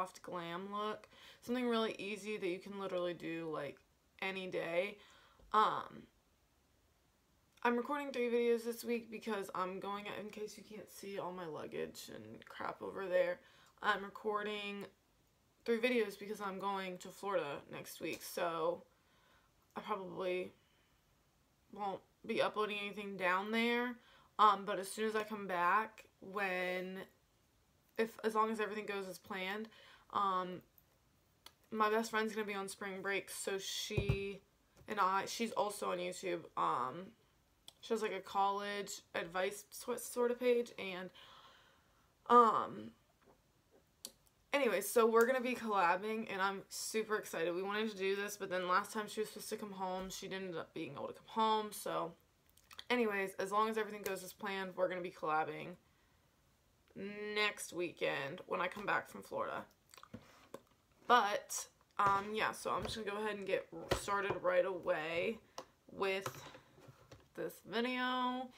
soft glam look. Something really easy that you can literally do like any day. Um, I'm recording three videos this week because I'm going, in case you can't see all my luggage and crap over there, I'm recording three videos because I'm going to Florida next week. So I probably won't be uploading anything down there. Um, but as soon as I come back, when, if, as long as everything goes as planned, um, my best friend's to be on spring break. So she and I, she's also on YouTube. Um, she has like a college advice sort of page and um anyways so we're gonna be collabing and i'm super excited we wanted to do this but then last time she was supposed to come home she didn't end up being able to come home so anyways as long as everything goes as planned we're gonna be collabing next weekend when i come back from florida but um yeah so i'm just gonna go ahead and get started right away with this video.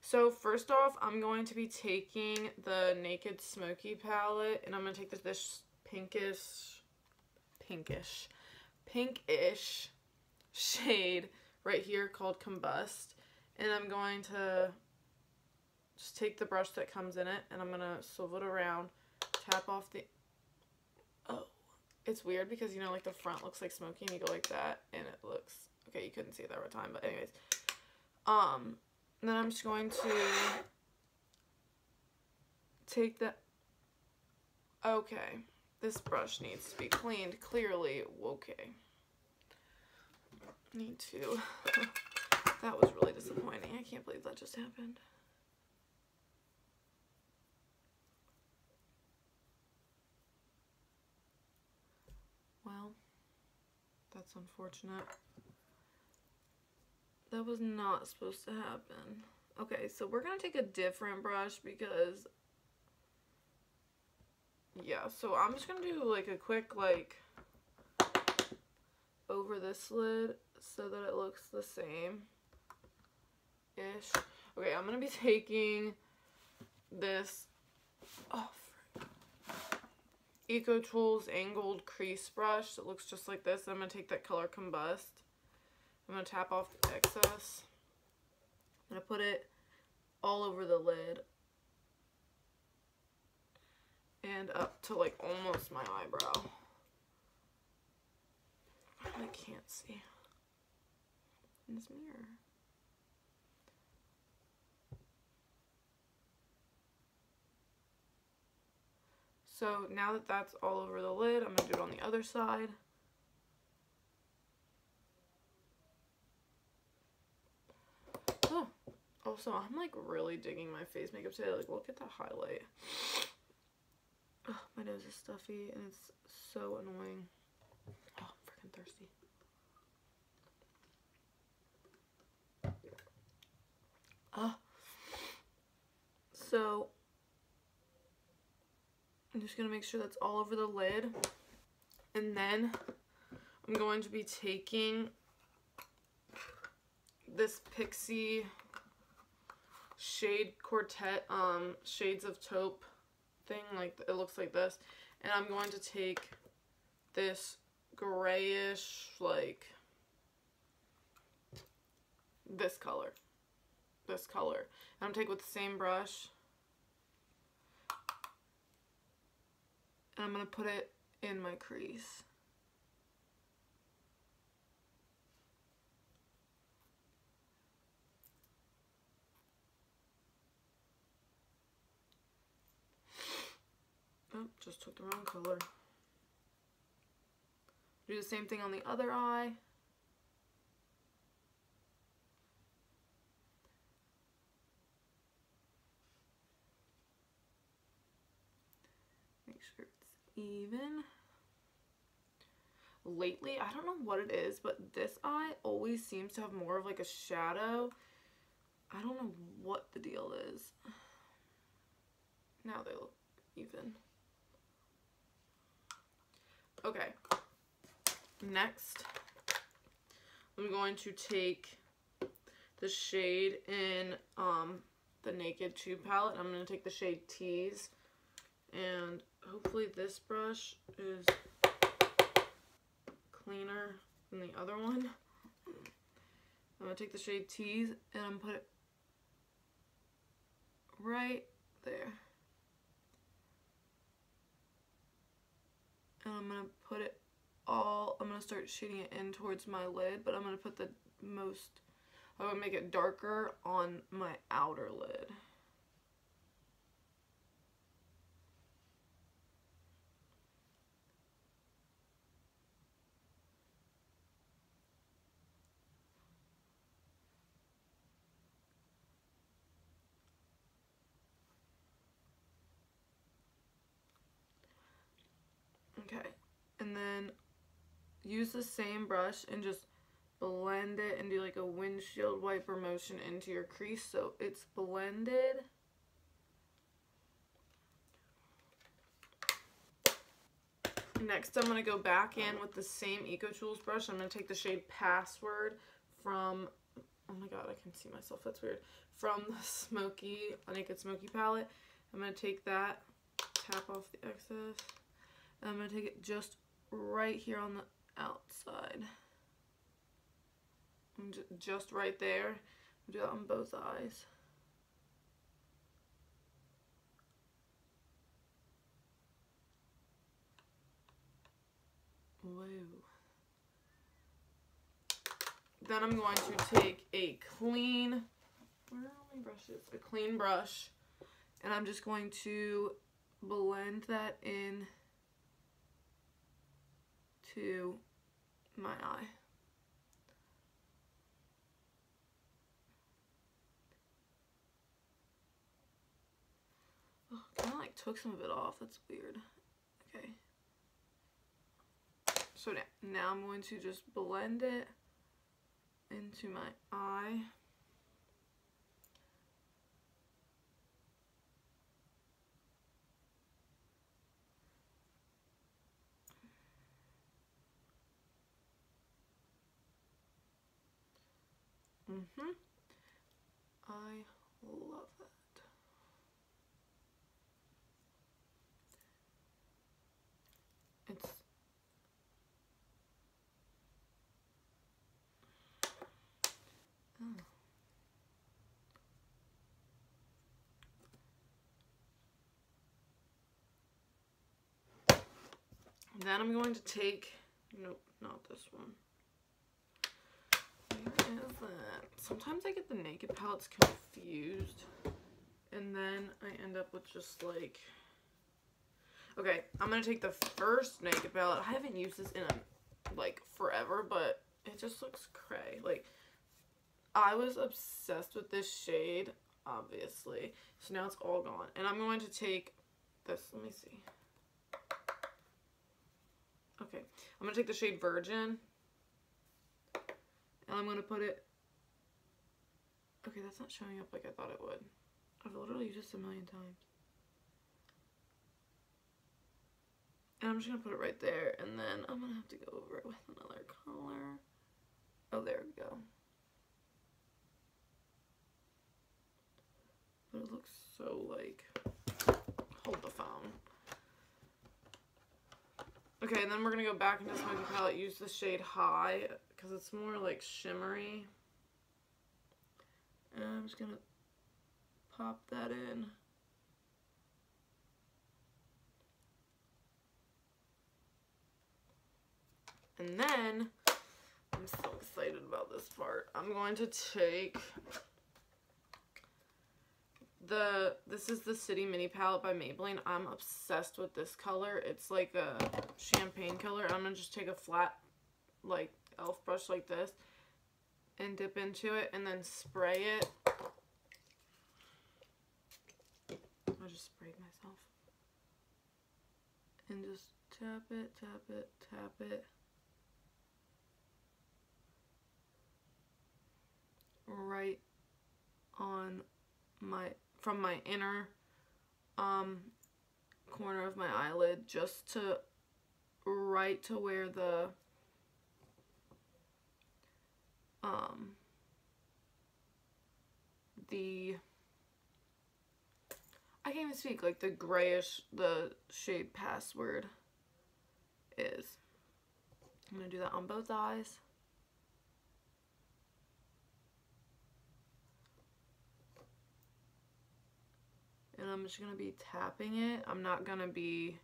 So first off, I'm going to be taking the Naked Smoky palette and I'm going to take this, this pinkish, pinkish, pinkish shade right here called Combust. And I'm going to just take the brush that comes in it and I'm going to swivel it around, tap off the, it's weird because, you know, like the front looks like smoky and you go like that and it looks, okay, you couldn't see it that right time, but anyways, um, then I'm just going to take the, okay, this brush needs to be cleaned, clearly, okay. Need to, that was really disappointing, I can't believe that just happened. That's unfortunate. That was not supposed to happen. Okay, so we're going to take a different brush because... Yeah, so I'm just going to do like a quick like over this lid so that it looks the same ish. Okay, I'm going to be taking this oh, Eco Tools angled crease brush that looks just like this. I'm going to take that color Combust I'm going to tap off the excess. I'm going to put it all over the lid. And up to like almost my eyebrow. I can't see in this mirror. So now that that's all over the lid, I'm going to do it on the other side. Oh, also, I'm like really digging my face makeup today. Like, look at the highlight. Oh, my nose is stuffy and it's so annoying. Oh, I'm freaking thirsty. Ah. So, just going to make sure that's all over the lid. And then I'm going to be taking this Pixie shade quartet um shades of taupe thing like it looks like this. And I'm going to take this grayish like this color. This color. And I'm take with the same brush and I'm going to put it in my crease Oh, just took the wrong color. Do the same thing on the other eye. Make sure even. Lately, I don't know what it is, but this eye always seems to have more of like a shadow. I don't know what the deal is. Now they look even. Okay. Next, I'm going to take the shade in um, the Naked 2 palette. I'm going to take the shade Tease and hopefully this brush is cleaner than the other one. I'm going to take the shade Tease and I'm gonna put it right there. And I'm going to put it all, I'm going to start shading it in towards my lid, but I'm going to put the most, I'm going to make it darker on my outer lid. Okay, and then use the same brush and just blend it and do like a windshield wiper motion into your crease so it's blended. Next, I'm going to go back in with the same Eco Tools brush. I'm going to take the shade Password from, oh my god, I can see myself, that's weird, from the Smoky, Naked Smoky palette. I'm going to take that, tap off the excess, and I'm going to take it just right here on the outside. Just right there. Do that on both eyes. Whoa. Then I'm going to take a clean, where are my brushes? A clean brush, and I'm just going to blend that in to my eye. Oh, kind of like took some of it off. That's weird. Okay. So now I'm going to just blend it into my eye. Mm-hmm. I love it. It's oh. Then I'm going to take, nope, not this one is that? Sometimes I get the Naked palettes confused. And then I end up with just like... Okay, I'm to take the first Naked palette. I haven't used this in a, like forever, but it just looks cray. Like, I was obsessed with this shade, obviously. So now it's all gone. And I'm going to take this. Let me see. Okay, I'm to take the shade Virgin. I'm going to put it... Okay, that's not showing up like I thought it would. I've literally used this a million times. And I'm just going to put it right there. And then I'm going to have to go over it with another color. Oh, there we go. But it looks so like... Hold the phone. Okay, and then we're going to go back into Smoky Palette, use the shade High because it's more like shimmery. And I'm just going to pop that in. And then, I'm so excited about this part. I'm going to take the, this is the City Mini Palette by Maybelline. I'm obsessed with this color. It's like a champagne color. I'm going to just take a flat, like, e.l.f. brush like this and dip into it and then spray it. I just sprayed myself. And just tap it, tap it, tap it. Right on my, from my inner um, corner of my eyelid just to right to where the um, I can't even speak, like the grayish, the shade password is. I'm going to do that on both eyes. And I'm just going to be tapping it. I'm not going to be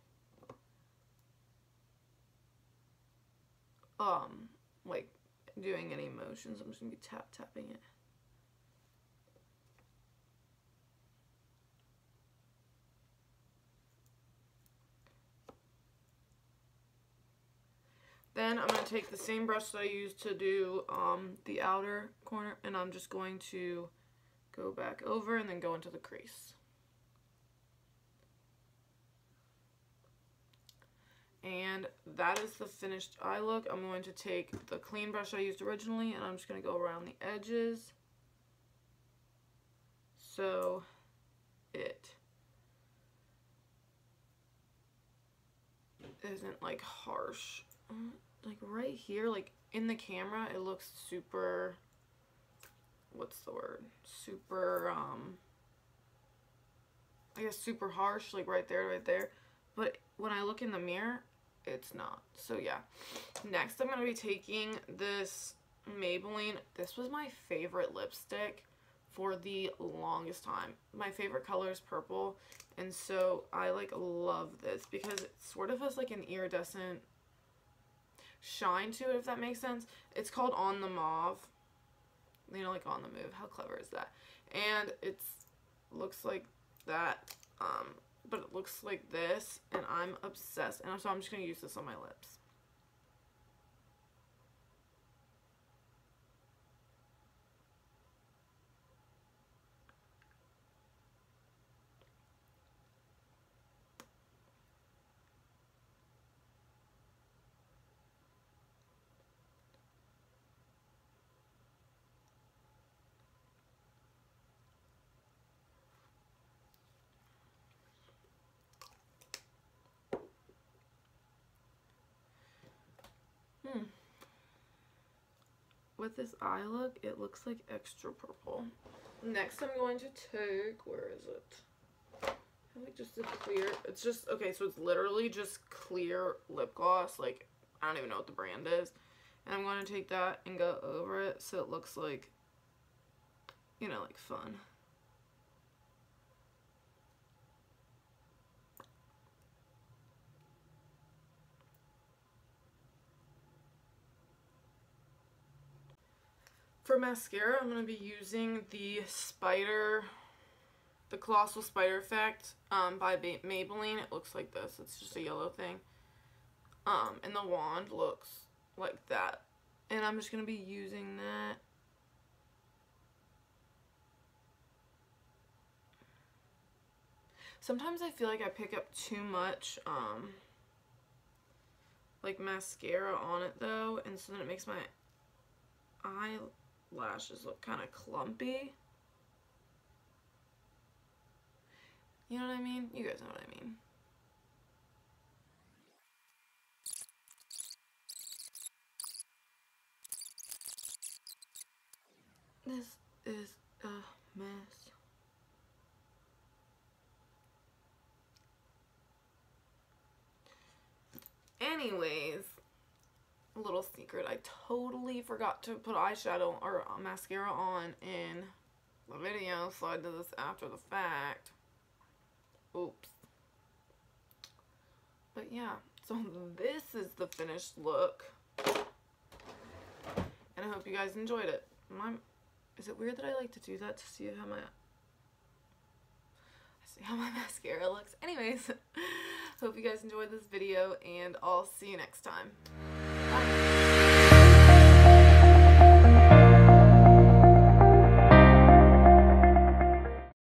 um like doing any motions. I'm just going to be tap tapping it. Then I'm going to take the same brush that I used to do um, the outer corner and I'm just going to go back over and then go into the crease. And that is the finished eye look. I'm going to take the clean brush I used originally and I'm just going to go around the edges. So it isn't like harsh like right here, like in the camera, it looks super, what's the word? Super, um, I guess super harsh, like right there, right there. But when I look in the mirror, it's not. So yeah. Next, I'm going to be taking this Maybelline. This was my favorite lipstick for the longest time. My favorite color is purple. And so I like love this because it sort of has like an iridescent shine to it, if that makes sense. It's called On the Mauve. You know, like On the Move. How clever is that? And it's looks like that, um, but it looks like this, and I'm obsessed. And so I'm just to use this on my lips. Hmm. With this eye look, it looks like extra purple. Next I'm going to take, where is it? Like just a clear, it's just, okay, so it's literally just clear lip gloss. Like, I don't even know what the brand is. And I'm going to take that and go over it so it looks like, you know, like fun. For mascara, I'm going to be using the Spider, the Colossal Spider Effect um, by Maybelline. It looks like this. It's just a yellow thing. Um, and the wand looks like that. And I'm just going to be using that. Sometimes I feel like I pick up too much, um, like mascara on it though, and so then it makes my eye lashes look kind of clumpy. You know what I mean? You guys know what I mean. This is a mess. Anyways, little secret. I totally forgot to put eyeshadow or mascara on in the video, so I did this after the fact. Oops. But yeah, so this is the finished look. And I hope you guys enjoyed it. My, is it weird that I like to do that to see how my see how my mascara looks? Anyways, hope you guys enjoyed this video and I'll see you next time. Bye.